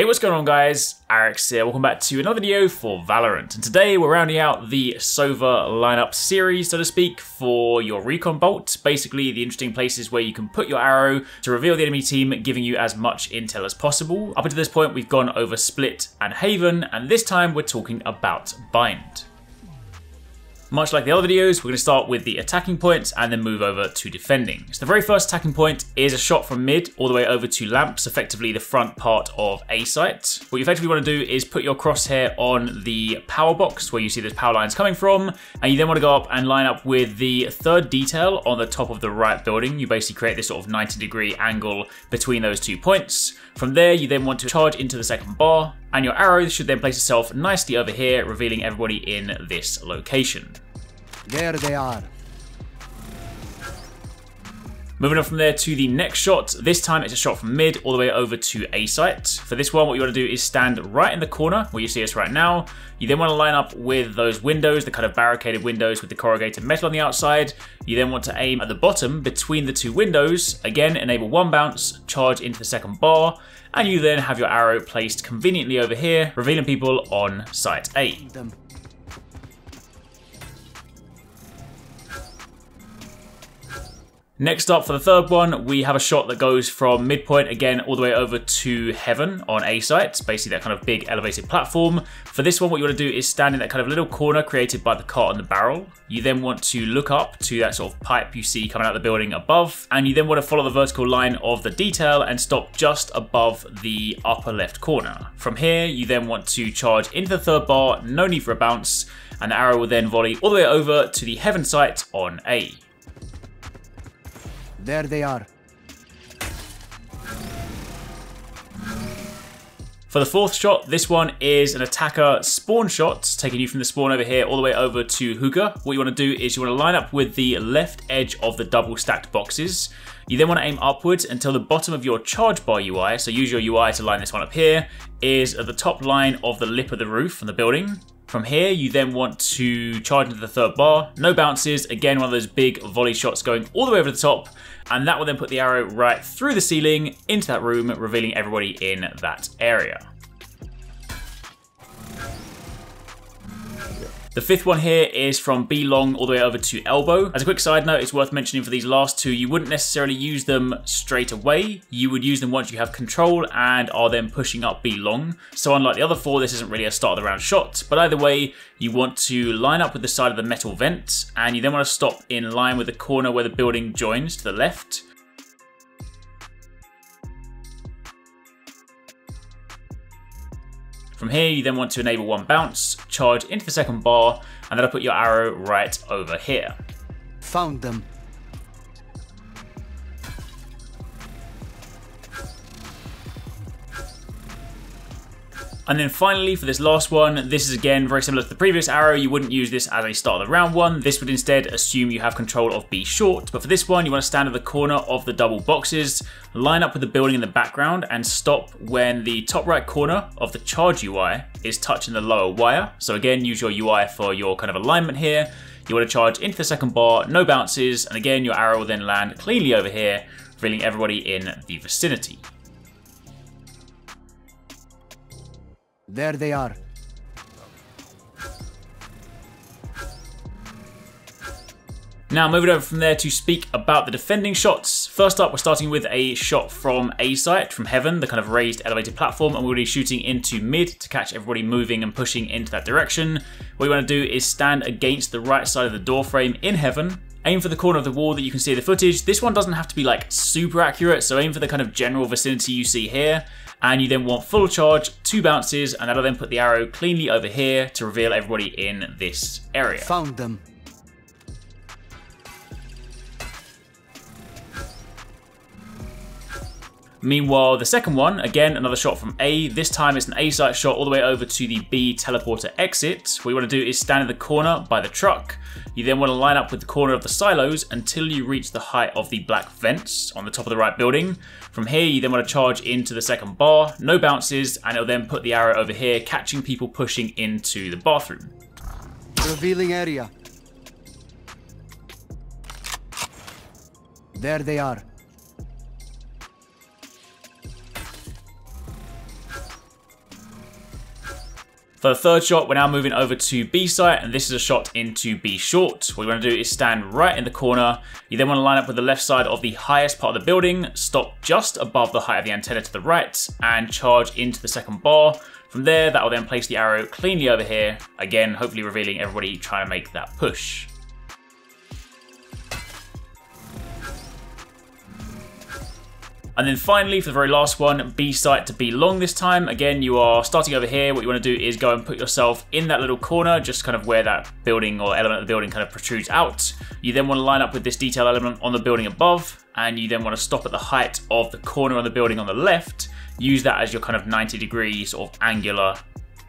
Hey, what's going on guys? Arekkz here, welcome back to another video for Valorant. And today we're rounding out the Sova lineup series, so to speak, for your Recon Bolt. Basically, the interesting places where you can put your arrow to reveal the enemy team, giving you as much intel as possible. Up until this point, we've gone over Split and Haven, and this time we're talking about Bind. Much like the other videos, we're going to start with the attacking points and then move over to defending. So the very first attacking point is a shot from mid all the way over to lamps, effectively the front part of A site. What you effectively want to do is put your crosshair on the power box where you see those power lines coming from, and you then want to go up and line up with the third detail on the top of the right building. You basically create this sort of 90 degree angle between those two points. From there, you then want to charge into the second bar, and your arrow should then place itself nicely over here, revealing everybody in this location. There they are. Moving on from there to the next shot. This time it's a shot from mid all the way over to A site. For this one, what you want to do is stand right in the corner where you see us right now. You then want to line up with those windows, the kind of barricaded windows with the corrugated metal on the outside. You then want to aim at the bottom between the two windows. Again, enable one bounce, charge into the second bar, and you then have your arrow placed conveniently over here, revealing people on site A. Next up for the third one, we have a shot that goes from midpoint again all the way over to heaven on A site, basically that kind of big elevated platform. For this one, what you want to do is stand in that kind of little corner created by the cart on the barrel. You then want to look up to that sort of pipe you see coming out of the building above, and you then want to follow the vertical line of the detail and stop just above the upper left corner. From here, you then want to charge into the third bar, no need for a bounce, and the arrow will then volley all the way over to the heaven site on A. There they are. For the fourth shot, this one is an attacker spawn shot, taking you from the spawn over here all the way over to hookah. What you want to do is you want to line up with the left edge of the double stacked boxes. You then want to aim upwards until the bottom of your charge bar UI, so use your UI to line this one up here, is at the top line of the lip of the roof on the building. From here, you then want to charge into the third bar. No bounces. Again, one of those big volley shots going all the way over the top. And that will then put the arrow right through the ceiling into that room, revealing everybody in that area. The fifth one here is from B long all the way over to elbow. As a quick side note, it's worth mentioning for these last two, you wouldn't necessarily use them straight away. You would use them once you have control and are then pushing up B long. So unlike the other four, this isn't really a start of the round shot. But either way, you want to line up with the side of the metal vent and you then want to stop in line with the corner where the building joins to the left. From here, you then want to enable one bounce, charge into the second bar, and then I'll put your arrow right over here. Found them. And then finally, for this last one, this is again very similar to the previous arrow. You wouldn't use this as a start of the round one. This would instead assume you have control of B short. But for this one, you want to stand at the corner of the double boxes, line up with the building in the background, and stop when the top right corner of the charge UI is touching the lower wire. So again, use your UI for your kind of alignment here. You want to charge into the second bar, no bounces, and again, your arrow will then land cleanly over here, revealing everybody in the vicinity. There they are. Now moving over from there to speak about the defending shots. First up, we're starting with a shot from A site, from Heaven, the kind of raised elevated platform, and we're be shooting into mid to catch everybody moving and pushing into that direction. What you want to do is stand against the right side of the door frame in Heaven, aim for the corner of the wall that you can see the footage. This one doesn't have to be like super accurate, so aim for the kind of general vicinity you see here. And you then want full charge, two bounces, and that'll then put the arrow cleanly over here to reveal everybody in this area. Found them. Meanwhile, the second one, again, another shot from A. This time it's an A site shot all the way over to the B teleporter exit. What you want to do is stand in the corner by the truck. You then want to line up with the corner of the silos until you reach the height of the black vents on the top of the right building. From here, you then want to charge into the second bar, no bounces, and it'll then put the arrow over here, catching people pushing into the bathroom. Revealing area. There they are. For the third shot, we're now moving over to B site, and this is a shot into B short. What you want to do is stand right in the corner. You then want to line up with the left side of the highest part of the building, stop just above the height of the antenna to the right, and charge into the second bar. From there, that will then place the arrow cleanly over here, again, hopefully revealing everybody trying to make that push. And then finally, for the very last one, B site to B long this time. Again, you are starting over here. What you want to do is go and put yourself in that little corner, just kind of where that building or element of the building kind of protrudes out. You then want to line up with this detail element on the building above, and you then want to stop at the height of the corner of the building on the left. Use that as your kind of 90 degree sort of angular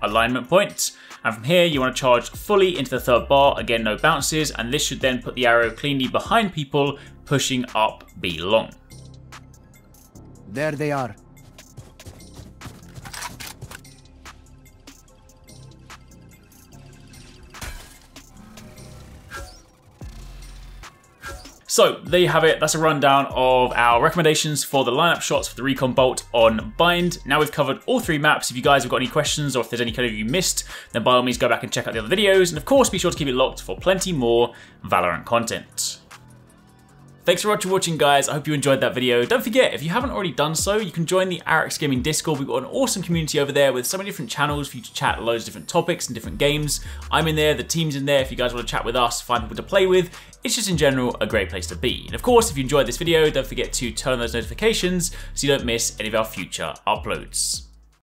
alignment point. And from here, you want to charge fully into the third bar, again, no bounces, and this should then put the arrow cleanly behind people, pushing up B long. There they are. So there you have it. That's a rundown of our recommendations for the lineup shots for the Recon Bolt on Bind. Now we've covered all three maps. If you guys have got any questions or if there's any code you missed, then by all means go back and check out the other videos. And of course, be sure to keep it locked for plenty more Valorant content. Thanks for watching, guys. I hope you enjoyed that video. Don't forget, if you haven't already done so, you can join the Arekkz Gaming Discord. We've got an awesome community over there with so many different channels for you to chat loads of different topics and different games. I'm in there, the team's in there. If you guys want to chat with us, find people to play with, it's just in general a great place to be. And of course, if you enjoyed this video, don't forget to turn on those notifications so you don't miss any of our future uploads.